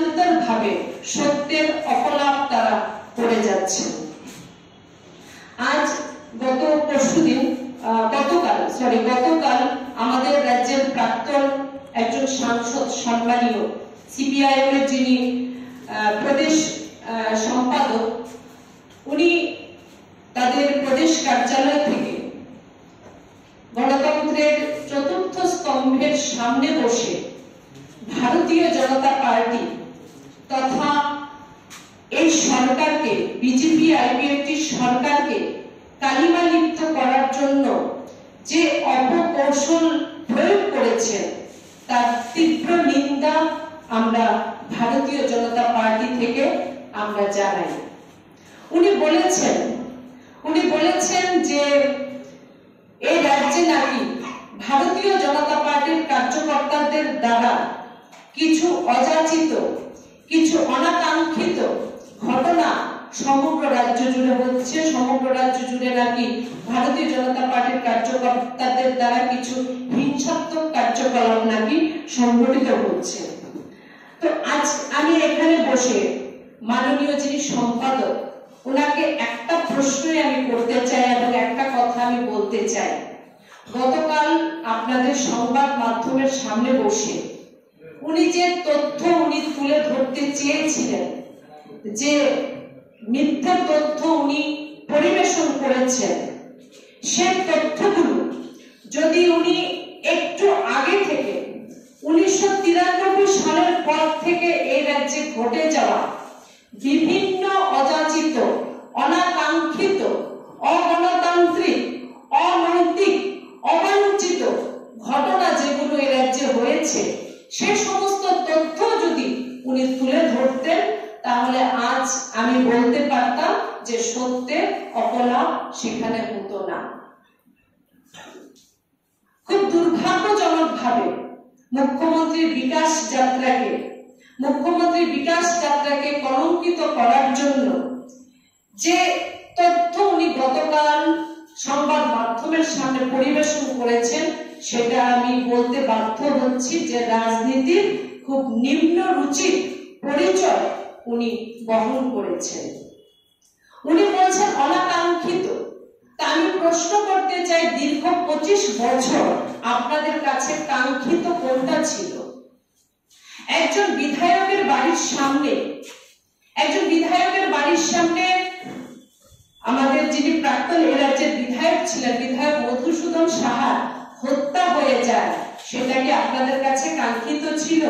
নিরন্তর ভাবে সত্যের অপলাপ তারা করে যাচ্ছে। আজ গত পরশুদিন গতকাল সরি গতকাল আমাদের রাজ্যের প্রাক্তন একজন সাংসদ সম্মানীয় সিপিআইএম এর যিনি প্রদেশ সম্পাদক, উনি তাদের প্রদেশ কার্যালয় থেকে গণতন্ত্রের চতুর্থ স্তম্ভের সামনে বসে ভারতীয় জনতা পার্টি তথা এই সরকারকে, বিজেপি আইপিএফটি সরকারকে কালিমা লিপ্ত করার জন্য যে অপকৌশল প্রয়োগ করেছেন তার তীব্র নিন্দা আমরা ভারতীয় জনতা পার্টি থেকে আমরা জানাই। উনি বলেছেন উনি বলেছেন যে এই রাজ্যে নাকি ভারতীয় জনতা পার্টির কার্যকর্তাদের দ্বারা কিছু অযাচিত, কিছু অনাকাঙ্ক্ষিত সমগ্র রাজ্য জুড়ে হচ্ছে, সমগ্র রাজ্য জুড়ে নাকি ভারতীয় জনতা পার্টির কার্যকর্তাদের দ্বারা কিছু হিংসাত্মক কার্যকলাপ নাকি সংঘটিত হচ্ছে। তো আজ আমি এখানে বসে মাননীয় যিনি সম্পাদক, ওনাকে একটা প্রশ্নই আমি করতে চাই এবং একটা কথা আমি বলতে চাই। গতকাল আপনাদের সংবাদ মাধ্যমের সামনে বসে উনি যে তথ্য উনি তুলে ধরতে চেয়েছিলেন যে মিথ্যা তথ্য উনি পরিবেশন করেছেন। সে তথ্যগুলো যদি উনি একটু আগে থেকে উনিশশো সালের পর থেকে এই রাজ্যে ঘটে যাওয়া বিভিন্ন অযাচিত, অনাকাঙ্ক্ষিত, অগণতান্ত্রিক, অনৈতিক, অবাঞ্ছিত ঘটনা যেগুলো এই রাজ্যে হয়েছে, সে সমস্ত তথ্য যদি উনি তুলে ধরতেন, তাহলে বলতে পারতাম যে সত্যের অপলাপ সেখানে হতো না। খুব দুর্ভাগ্যজনক ভাবে মুখ্যমন্ত্রীর বিকাশ যাত্রাকে মুখ্যমন্ত্রী বিকাশ যাত্রাকে কলঙ্কিত করার জন্য যে তথ্য উনি গতকাল সংবাদ মাধ্যমের সামনে পরিবেশন করেছেন, সেটা আমি বলতে বাধ্য হচ্ছি যে রাজনীতির খুব নিম্ন রুচির পরিচয় উনি বহন করেছেন। উনি বলছেন, অনাকাঙ্ক্ষিত। তা আমি প্রশ্ন করতে চাই, দীর্ঘ পঁচিশ বছর আপনাদের কাছে কাঙ্ক্ষিত কোনটা ছিল? একজন বিধায়কের বাড়ির সামনে, একজন বিধায়কের বাড়ির সামনে আমাদের যিনি প্রাক্তন এ রাজ্যের বিধায়ক ছিলেন, বিধায়ক মধুসূদন সাহা হত্যা হয়ে যায়, সেটা কি আপনাদের কাছে কাঙ্ক্ষিত ছিল?